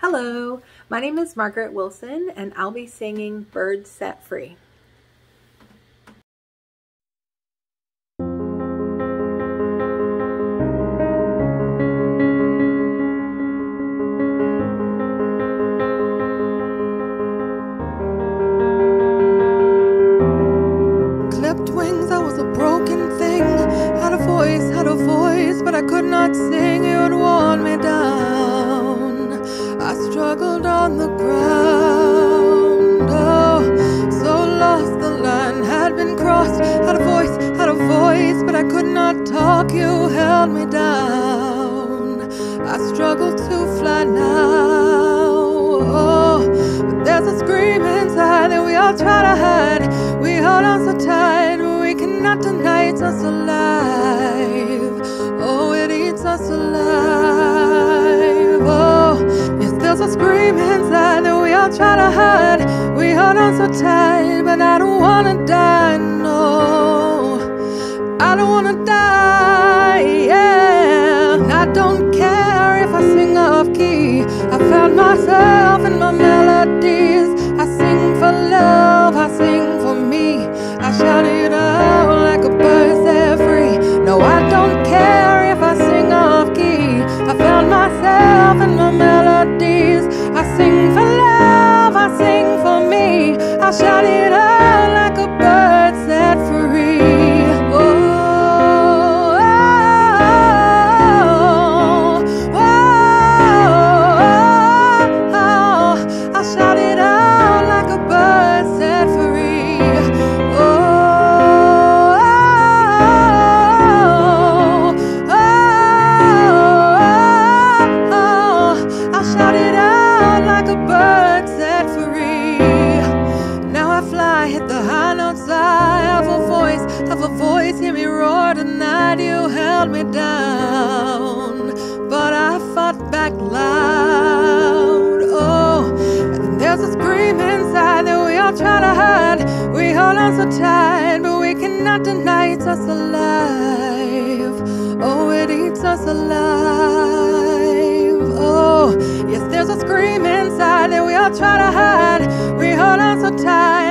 Hello, my name is Margaret Wilson and I'll be singing Birds Set Free. Clipped wings, I was a broken thing. Had a voice, had a voice, but I could not sing. You would want me down. I struggled on the ground. Oh, so lost the line had been crossed. Had a voice, had a voice, but I could not talk. You held me down. I struggle to fly now. Oh, but there's a scream inside that we all try to hide. We hold on so tight, but we cannot deny it's us alive. Scream inside that we all try to hide. We hold on so tight, but I don't wanna die. No, I don't wanna die. Yeah, I don't care if I sing off key. I found myself in my melodies. I sing for love, I sing for me. I shout it out like a bird set free. No, I don't care if I sing off key. I found myself in You held me down, but I fought back loud. Oh, and there's a scream inside that we all try to hide. We hold on so tight, but we cannot deny it's us alive. Oh, it eats us alive. Oh, yes, there's a scream inside that we all try to hide. We hold on so tight.